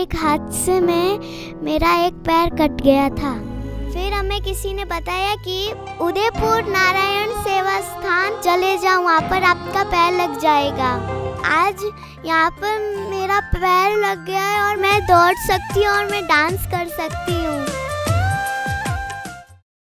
एक हादसे में, मेरा एक पैर कट गया था। फिर हमें किसी ने बताया कि उदयपुर नारायण सेवा स्थान चले जाओ, वहाँ पर आपका पैर लग जाएगा। आज यहाँ पर मेरा पैर लग गया है और मैं दौड़ सकती हूँ और मैं डांस कर सकती हूँ